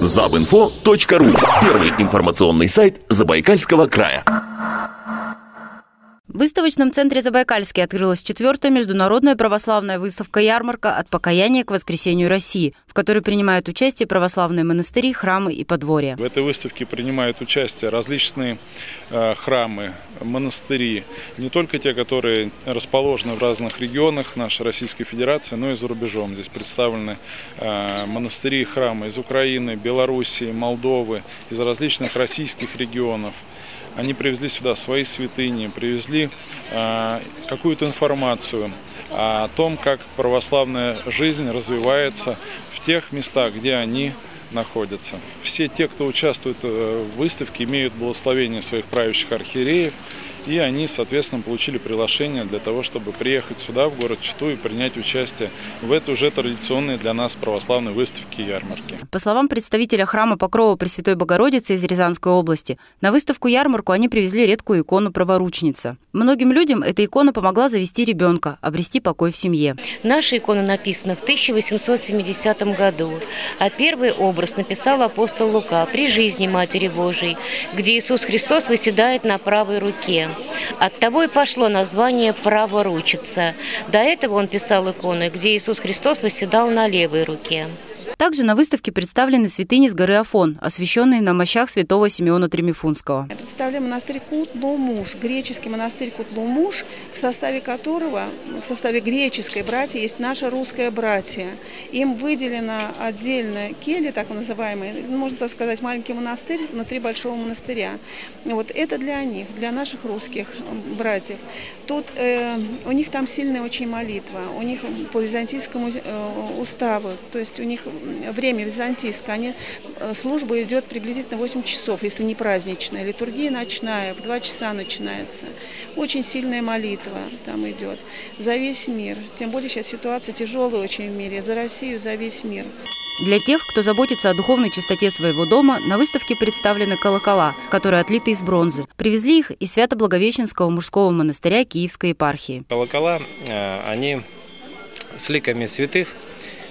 Забинфо.ру Первый информационный сайт Забайкальского края. В выставочном центре Забайкальский открылась четвертая международная православная выставка-ярмарка «От покаяния к воскресению России», в которой принимают участие православные монастыри, храмы и подворья. В этой выставке принимают участие различные э, храмы, монастыри, не только те, которые расположены в разных регионах нашей Российской Федерации, но и за рубежом. Здесь представлены э, монастыри и храмы из Украины, Белоруссии, Молдовы, из различных российских регионов – они привезли сюда свои святыни, привезли э, какую-то информацию о том, как православная жизнь развивается в тех местах, где они находятся. Все те, кто участвует э, в выставке, имеют благословение своих правящих архиереев, и они, соответственно, получили приглашение для того, чтобы приехать сюда, в город Читу, и принять участие в этой уже традиционной для нас православной выставке и ярмарке. По словам представителя храма Покрова Пресвятой Богородицы из Рязанской области, на выставку-ярмарку они привезли редкую икону «Праворучница». Многим людям эта икона помогла завести ребенка, обрести покой в семье. Наша икона написана в 1870 году, а первый образ написал апостол Лука при жизни Матери Божией, где Иисус Христос выседает на правой руке. От того и пошло название «праворучица». До этого он писал иконы, где Иисус Христос восседал на левой руке. Также на выставке представлены святыни с горы Афон, освященные на мощах святого Симеона Тремифунского. Представляем монастырь Кутлумуш, греческий монастырь Кутлумуш, в составе которого, в составе греческой братья, есть наша русская братья. Им выделена отдельная келья, так называемая, можно так сказать, маленький монастырь внутри большого монастыря. Вот это для них, для наших русских братьев. Тут э, у них там сильная очень молитва, у них по византийскому э, уставу, то есть у них время византийское, они, э, служба идет приблизительно 8 часов, если не праздничная. Литургия ночная, в 2 часа начинается. Очень сильная молитва там идет. За весь мир. Тем более сейчас ситуация тяжелая очень в мире. За Россию, за весь мир. Для тех, кто заботится о духовной чистоте своего дома, на выставке представлены колокола, которые отлиты из бронзы. Привезли их из Свято-Благовещенского мужского монастыря Киевской епархии. Колокола, э, они с ликами святых,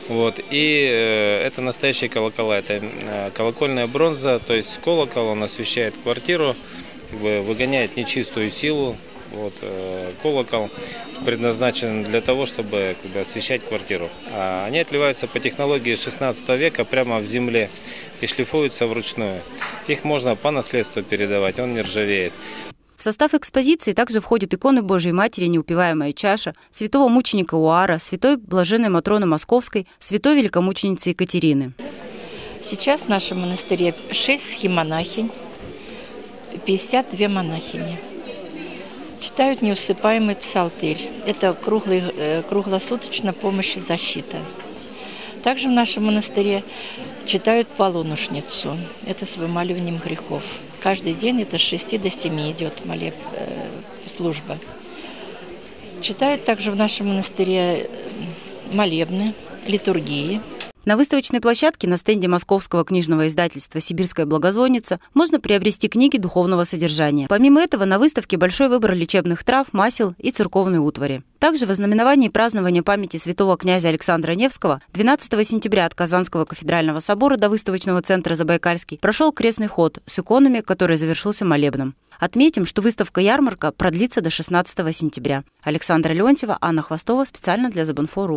вот. И э, это настоящие колокола, это э, колокольная бронза, то есть колокол, он освещает квартиру, выгоняет нечистую силу. Вот, э, колокол предназначен для того, чтобы как бы, освещать квартиру. А они отливаются по технологии 16 века прямо в земле и шлифуются вручную. Их можно по наследству передавать, он не ржавеет. В состав экспозиции также входят иконы Божьей Матери «Неупиваемая чаша», святого мученика Уара, святой блаженной Матроны Московской, святой великомученицы Екатерины. Сейчас в нашем монастыре 6 схемонахинь, 52 монахини. Читают неусыпаемый псалтырь. Это круглый, э, круглосуточно помощь и защита. Также в нашем монастыре читают полуношницу. Это с вымаливанием грехов. Каждый день это с 6 до 7 идет молеб, э, служба. Читают также в нашем монастыре э, молебны, литургии. На выставочной площадке на стенде московского книжного издательства «Сибирская благозвонница» можно приобрести книги духовного содержания. Помимо этого, на выставке большой выбор лечебных трав, масел и церковной утвари. Также в ознаменовании празднования памяти святого князя Александра Невского 12 сентября от Казанского кафедрального собора до выставочного центра «Забайкальский» прошел крестный ход с иконами, который завершился молебном. Отметим, что выставка-ярмарка продлится до 16 сентября. Александра Леонтьева, Анна Хвостова специально для Забанфору.